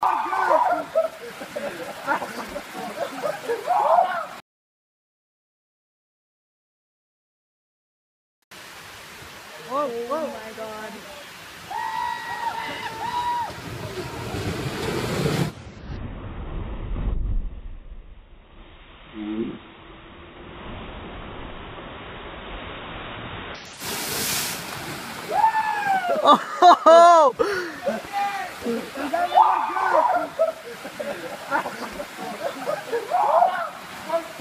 Whoa, whoa. Oh my god. Oh!